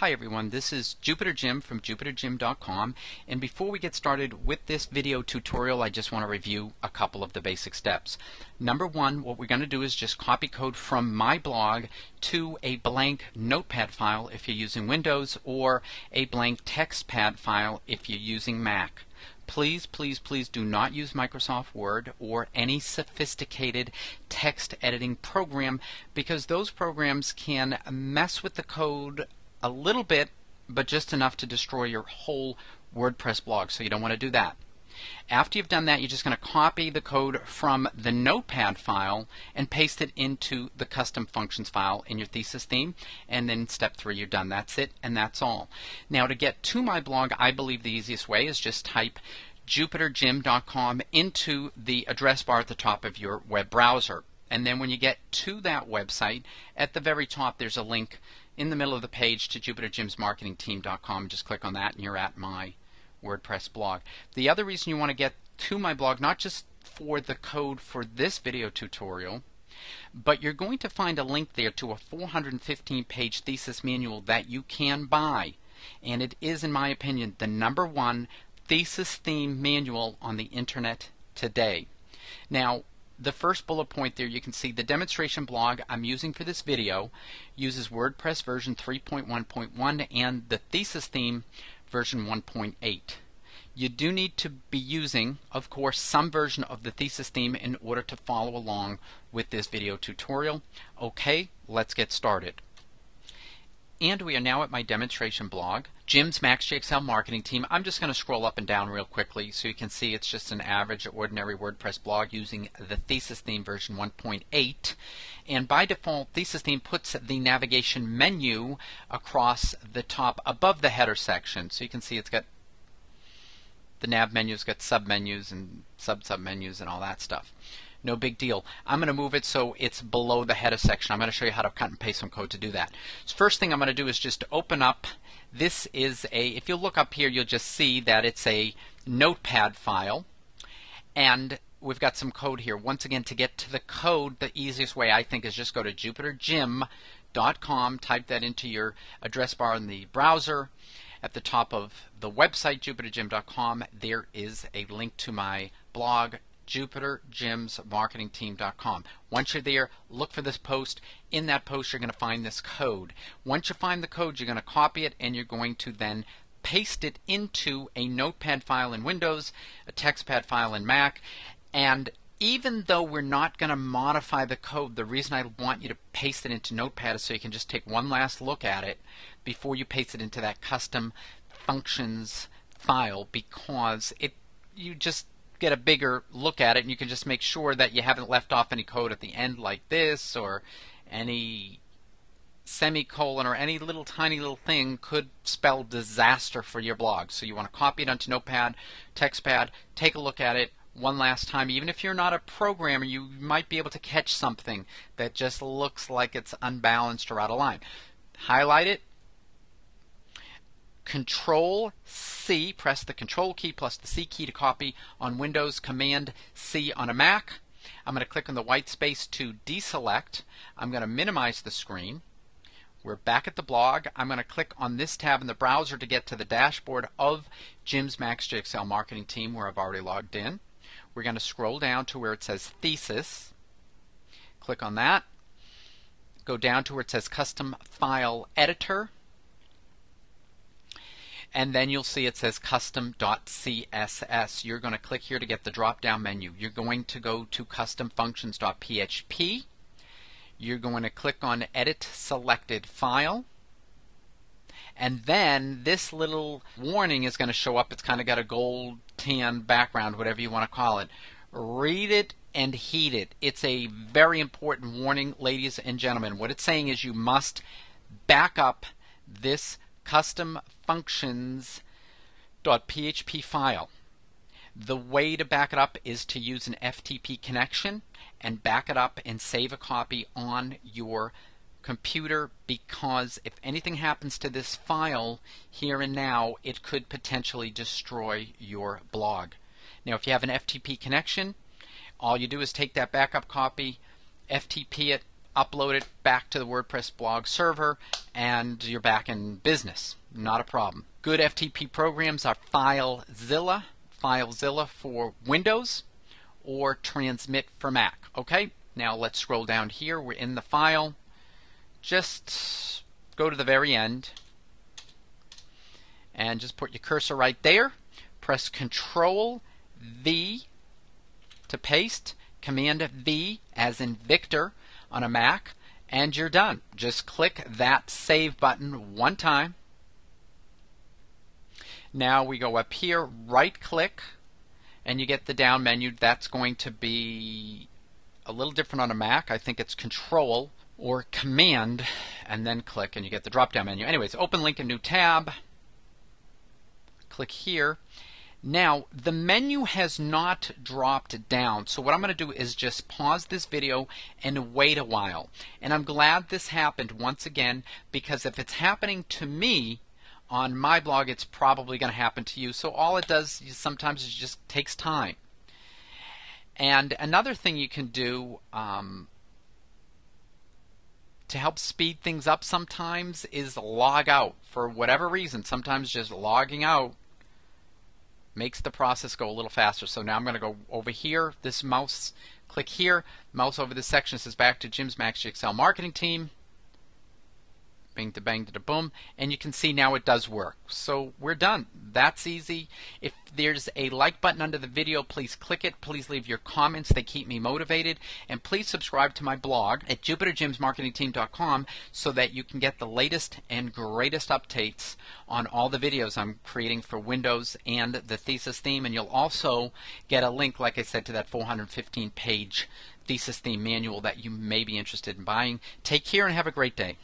Hi everyone, this is Jupiter Jim from jupiterjim.com and before we get started with this video tutorial I just want to review a couple of the basic steps. Number one, what we're going to do is just copy code from my blog to a blank notepad file if you're using Windows or a blank textpad file if you're using Mac. Please, please, please do not use Microsoft Word or any sophisticated text editing program because those programs can mess with the code a little bit, but just enough to destroy your whole WordPress blog, so you don't want to do that. After you've done that, you're just going to copy the code from the notepad file and paste it into the custom functions file in your thesis theme. And then step three, you're done. That's it, and that's all. Now, to get to my blog, I believe the easiest way is just type jupiterjim.com into the address bar at the top of your web browser. And then when you get to that website, at the very top, there's a link in the middle of the page to jupiterjimsmarketingteam.com. Just click on that and you're at my WordPress blog. The other reason you want to get to my blog, not just for the code for this video tutorial, but you're going to find a link there to a 415 page thesis manual that you can buy. And it is, in my opinion, the number one thesis theme manual on the internet today. Now, the first bullet point there, you can see the demonstration blog I'm using for this video uses WordPress version 3.1.1 and the thesis theme version 1.8. You do need to be using, of course, some version of the thesis theme in order to follow along with this video tutorial. Okay, let's get started. And we are now at my demonstration blog, Jim's MaxGXL marketing team. I'm just going to scroll up and down real quickly so you can see it's just an average ordinary WordPress blog using the thesis theme version 1.8. And by default, thesis theme puts the navigation menu across the top above the header section. So you can see it's got the nav menu's got submenus and sub submenus and all that stuff. No big deal. I'm going to move it so it's below the header section. I'm going to show you how to cut and paste some code to do that. So first thing I'm going to do is just open up. This is a, if you look up here, you'll just see that it's a notepad file. And we've got some code here. Once again, to get to the code, the easiest way I think is just go to jupiterjim.com, type that into your address bar in the browser. At the top of the website, jupiterjim.com, there is a link to my blog, jupiterjimsmarketingteam.com. Once you're there, look for this post. In that post, you're going to find this code. Once you find the code, you're going to copy it and you're going to then paste it into a notepad file in Windows, a textpad file in Mac, and even though we're not going to modify the code, the reason I want you to paste it into Notepad is so you can just take one last look at it before you paste it into that custom functions file because it you just get a bigger look at it and you can just make sure that you haven't left off any code at the end like this or any semicolon or any little tiny little thing could spell disaster for your blog. So you want to copy it onto Notepad, TextPad, take a look at it one last time. Even if you're not a programmer, you might be able to catch something that just looks like it's unbalanced or out of line. Highlight it, Control C, press the Control key plus the C key to copy on Windows, Command C on a Mac. I'm going to click on the white space to deselect. I'm going to minimize the screen. We're back at the blog. I'm going to click on this tab in the browser to get to the dashboard of Jim's MaxGXL marketing team where I've already logged in. We're going to scroll down to where it says Thesis. Click on that. Go down to where it says Custom File Editor and then you'll see it says custom.css. You're going to click here to get the drop down menu. You're going to go to customfunctions.php. You're going to click on edit selected file. And then this little warning is going to show up. It's kind of got a gold tan background, whatever you want to call it. Read it and heed it. It's a very important warning, ladies and gentlemen. What it's saying is you must back up this custom functions.php file. The way to back it up is to use an FTP connection and back it up and save a copy on your computer because if anything happens to this file here and now, it could potentially destroy your blog. Now, if you have an FTP connection, all you do is take that backup copy, FTP it upload it back to the WordPress blog server, and you're back in business. Not a problem. Good FTP programs are FileZilla, FileZilla for Windows, or Transmit for Mac. Okay, now let's scroll down here. We're in the file. Just go to the very end and just put your cursor right there. Press Control V to paste, Command V as in Victor on a Mac, and you're done. Just click that Save button one time. Now we go up here, right click, and you get the down menu. That's going to be a little different on a Mac. I think it's Control or Command, and then click, and you get the drop down menu. Anyways, open link a new tab. Click here. Now, the menu has not dropped down, so what I'm going to do is just pause this video and wait a while. And I'm glad this happened once again, because if it's happening to me on my blog, it's probably going to happen to you. So all it does sometimes is just takes time. And another thing you can do um, to help speed things up sometimes is log out. For whatever reason, sometimes just logging out makes the process go a little faster. So now I'm going to go over here, this mouse, click here, mouse over this section says back to Jim's Max GXL marketing team. Bing to bang to the boom, and you can see now it does work. So we're done. That's easy. If there's a like button under the video, please click it. Please leave your comments. They keep me motivated. And please subscribe to my blog at jupiterjimsmarketingteam.com so that you can get the latest and greatest updates on all the videos I'm creating for Windows and the thesis theme. And you'll also get a link, like I said, to that 415 page thesis theme manual that you may be interested in buying. Take care and have a great day.